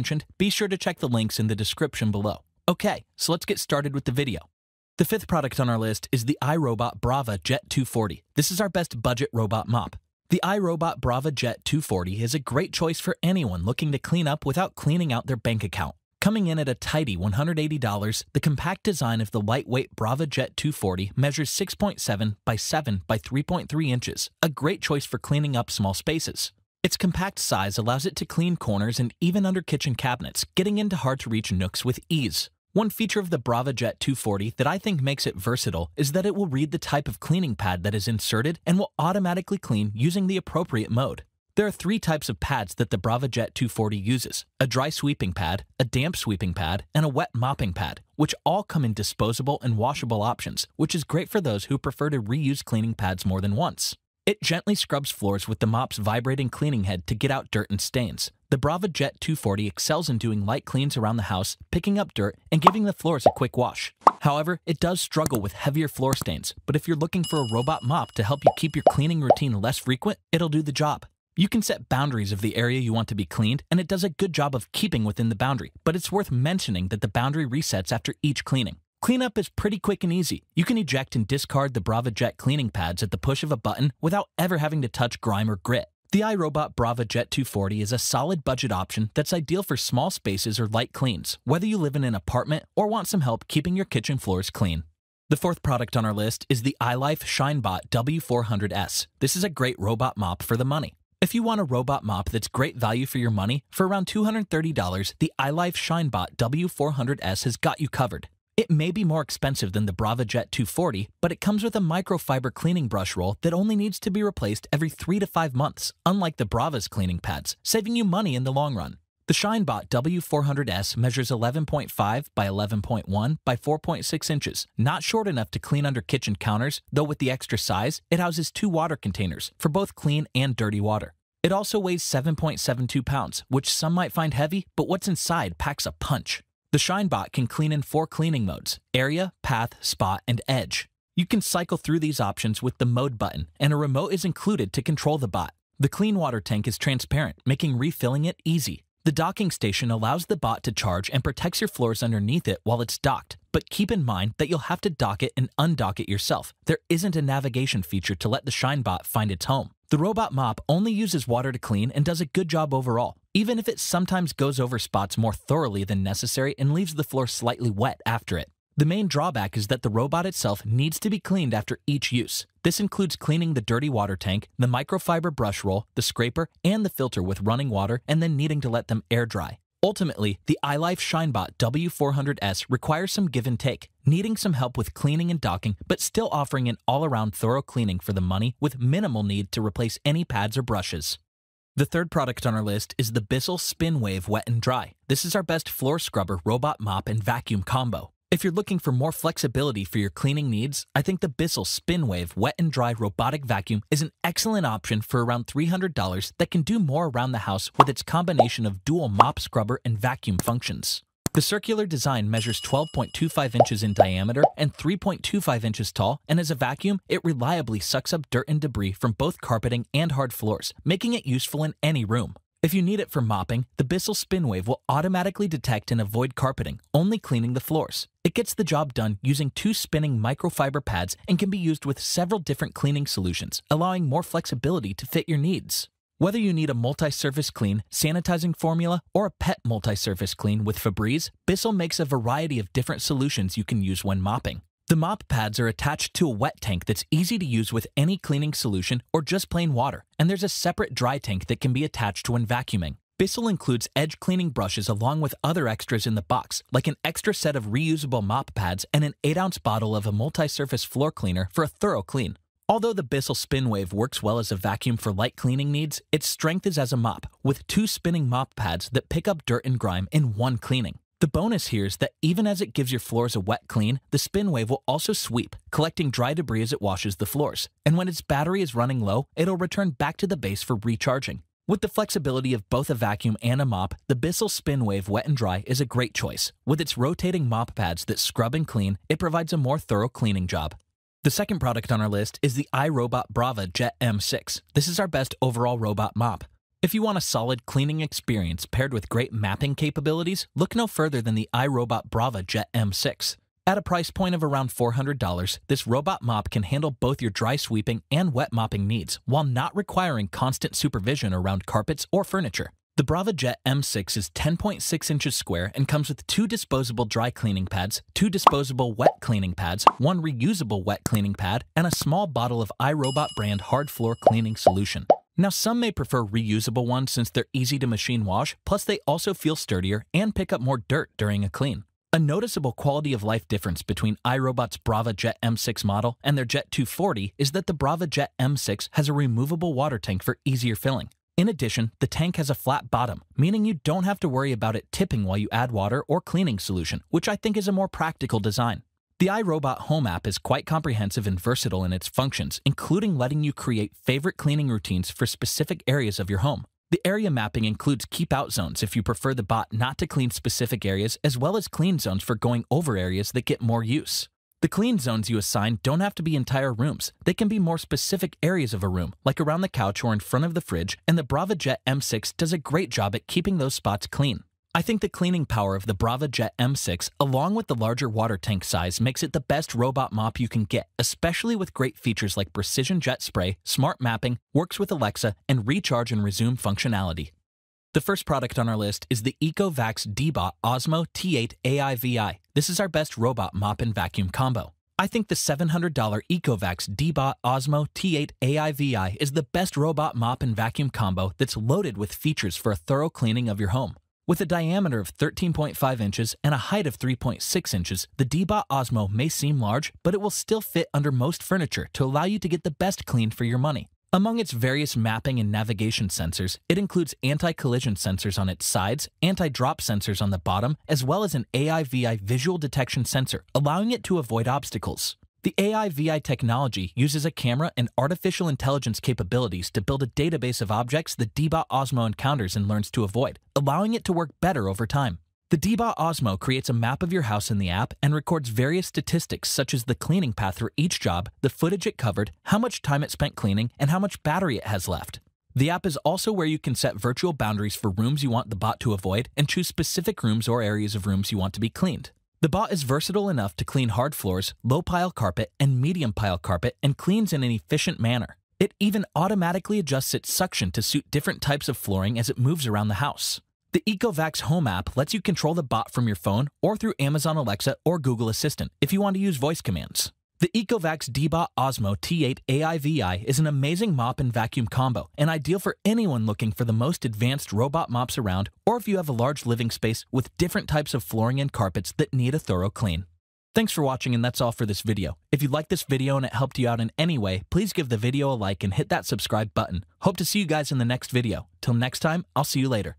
mentioned, be sure to check the links in the description below. Okay, so let's get started with the video. The fifth product on our list is the iRobot Braava Jet 240. This is our best budget robot mop. The iRobot Braava Jet 240 is a great choice for anyone looking to clean up without cleaning out their bank account. Coming in at a tidy $180, the compact design of the lightweight Braava Jet 240 measures 6.7 by 7 by 3.3 inches, a great choice for cleaning up small spaces. Its compact size allows it to clean corners and even under kitchen cabinets, getting into hard to reach nooks with ease. One feature of the Braava Jet 240 that I think makes it versatile is that it will read the type of cleaning pad that is inserted and will automatically clean using the appropriate mode. There are three types of pads that the Braava Jet 240 uses a dry sweeping pad, a damp sweeping pad, and a wet mopping pad, which all come in disposable and washable options, which is great for those who prefer to reuse cleaning pads more than once. It gently scrubs floors with the mop's vibrating cleaning head to get out dirt and stains. The Braava Jet 240 excels in doing light cleans around the house, picking up dirt, and giving the floors a quick wash. However, it does struggle with heavier floor stains, but if you're looking for a robot mop to help you keep your cleaning routine less frequent, it'll do the job. You can set boundaries of the area you want to be cleaned, and it does a good job of keeping within the boundary, but it's worth mentioning that the boundary resets after each cleaning. Cleanup is pretty quick and easy. You can eject and discard the Braava Jet cleaning pads at the push of a button without ever having to touch grime or grit. The iRobot Braava Jet 240 is a solid budget option that's ideal for small spaces or light cleans, whether you live in an apartment or want some help keeping your kitchen floors clean. The fourth product on our list is the iLife ShineBot W400S. This is a great robot mop for the money. If you want a robot mop that's great value for your money, for around $230, the iLife ShineBot W400S has got you covered. It may be more expensive than the Braava Jet 240, but it comes with a microfiber cleaning brush roll that only needs to be replaced every 3 to 5 months, unlike the Braava's cleaning pads, saving you money in the long run. The ShineBot W400S measures 11.5 by 11.1 by 4.6 inches, not short enough to clean under kitchen counters, though with the extra size, it houses two water containers for both clean and dirty water. It also weighs 7.72 pounds, which some might find heavy, but what's inside packs a punch. The ShineBot can clean in four cleaning modes area, path, spot, and edge. You can cycle through these options with the mode button, and a remote is included to control the bot. The clean water tank is transparent, making refilling it easy. The docking station allows the bot to charge and protects your floors underneath it while it's docked, but keep in mind that you'll have to dock it and undock it yourself. There isn't a navigation feature to let the ShineBot find its home. The robot mop only uses water to clean and does a good job overall, even if it sometimes goes over spots more thoroughly than necessary and leaves the floor slightly wet after it. The main drawback is that the robot itself needs to be cleaned after each use. This includes cleaning the dirty water tank, the microfiber brush roll, the scraper, and the filter with running water, and then needing to let them air dry. Ultimately, the iLife ShineBot W400S requires some give and take, needing some help with cleaning and docking, but still offering an all around thorough cleaning for the money with minimal need to replace any pads or brushes. The third product on our list is the Bissell SpinWave Wet and Dry. This is our best floor scrubber, robot mop, and vacuum combo. If you're looking for more flexibility for your cleaning needs, I think the Bissell SpinWave Wet and Dry Robotic Vacuum is an excellent option for around $300 that can do more around the house with its combination of dual mop scrubber and vacuum functions. The circular design measures 12.25 inches in diameter and 3.25 inches tall, and as a vacuum, it reliably sucks up dirt and debris from both carpeting and hard floors, making it useful in any room. If you need it for mopping, the Bissell SpinWave will automatically detect and avoid carpeting, only cleaning the floors. It gets the job done using two spinning microfiber pads and can be used with several different cleaning solutions, allowing more flexibility to fit your needs. Whether you need a multi-surface clean, sanitizing formula, or a pet multi-surface clean with Febreze, Bissell makes a variety of different solutions you can use when mopping. The mop pads are attached to a wet tank that's easy to use with any cleaning solution or just plain water, and there's a separate dry tank that can be attached when vacuuming. Bissell includes edge cleaning brushes along with other extras in the box, like an extra set of reusable mop pads and an 8 ounce bottle of a multi surface floor cleaner for a thorough clean. Although the Bissell SpinWave works well as a vacuum for light cleaning needs, its strength is as a mop, with two spinning mop pads that pick up dirt and grime in one cleaning. The bonus here is that even as it gives your floors a wet clean, the SpinWave will also sweep, collecting dry debris as it washes the floors. And when its battery is running low, it'll return back to the base for recharging. With the flexibility of both a vacuum and a mop, the Bissell SpinWave Wet and Dry is a great choice. With its rotating mop pads that scrub and clean, it provides a more thorough cleaning job. The second product on our list is the iRobot Braava Jet M6. This is our best overall robot mop. If you want a solid cleaning experience paired with great mapping capabilities, look no further than the iRobot Braava Jet M6. At a price point of around $400, this robot mop can handle both your dry sweeping and wet mopping needs while not requiring constant supervision around carpets or furniture. The Braava Jet M6 is 10.6 inches square and comes with two disposable dry cleaning pads, two disposable wet cleaning pads, one reusable wet cleaning pad, and a small bottle of iRobot brand hard floor cleaning solution. Now, some may prefer reusable ones since they're easy to machine wash, plus they also feel sturdier and pick up more dirt during a clean. A noticeable quality of life difference between iRobot's Braava Jet M6 model and their Jet 240 is that the Braava Jet M6 has a removable water tank for easier filling. In addition, the tank has a flat bottom, meaning you don't have to worry about it tipping while you add water or cleaning solution, which I think is a more practical design. The iRobot Home app is quite comprehensive and versatile in its functions, including letting you create favorite cleaning routines for specific areas of your home. The area mapping includes keep out zones if you prefer the bot not to clean specific areas, as well as clean zones for going over areas that get more use. The clean zones you assign don't have to be entire rooms. They can be more specific areas of a room, like around the couch or in front of the fridge, and the Braava Jet M6 does a great job at keeping those spots clean. I think the cleaning power of the Braava Jet M6, along with the larger water tank size, makes it the best robot mop you can get, especially with great features like precision jet spray, smart mapping, works with Alexa, and recharge and resume functionality. The first product on our list is the EcoVacs Deebot Ozmo T8 AIVI. This is our best robot mop and vacuum combo. I think the $700 EcoVacs Deebot Ozmo T8 AIVI is the best robot mop and vacuum combo that's loaded with features for a thorough cleaning of your home. With a diameter of 13.5 inches and a height of 3.6 inches, the Deebot Ozmo may seem large, but it will still fit under most furniture to allow you to get the best clean for your money. Among its various mapping and navigation sensors, it includes anti-collision sensors on its sides, anti-drop sensors on the bottom, as well as an AIVI visual detection sensor, allowing it to avoid obstacles. The AIVI technology uses a camera and artificial intelligence capabilities to build a database of objects the Deebot Ozmo encounters and learns to avoid, allowing it to work better over time. The Deebot Ozmo creates a map of your house in the app and records various statistics such as the cleaning path for each job, the footage it covered, how much time it spent cleaning, and how much battery it has left. The app is also where you can set virtual boundaries for rooms you want the bot to avoid and choose specific rooms or areas of rooms you want to be cleaned. The bot is versatile enough to clean hard floors, low pile carpet, and medium pile carpet and cleans in an efficient manner. It even automatically adjusts its suction to suit different types of flooring as it moves around the house. The EcoVacs Home app lets you control the bot from your phone or through Amazon Alexa or Google Assistant if you want to use voice commands. The EcoVacs Deebot Ozmo T8 AIVI is an amazing mop and vacuum combo and ideal for anyone looking for the most advanced robot mops around or if you have a large living space with different types of flooring and carpets that need a thorough clean. Thanks for watching and that's all for this video. If you liked this video and it helped you out in any way, please give the video a like and hit that subscribe button. Hope to see you guys in the next video. Till next time, I'll see you later.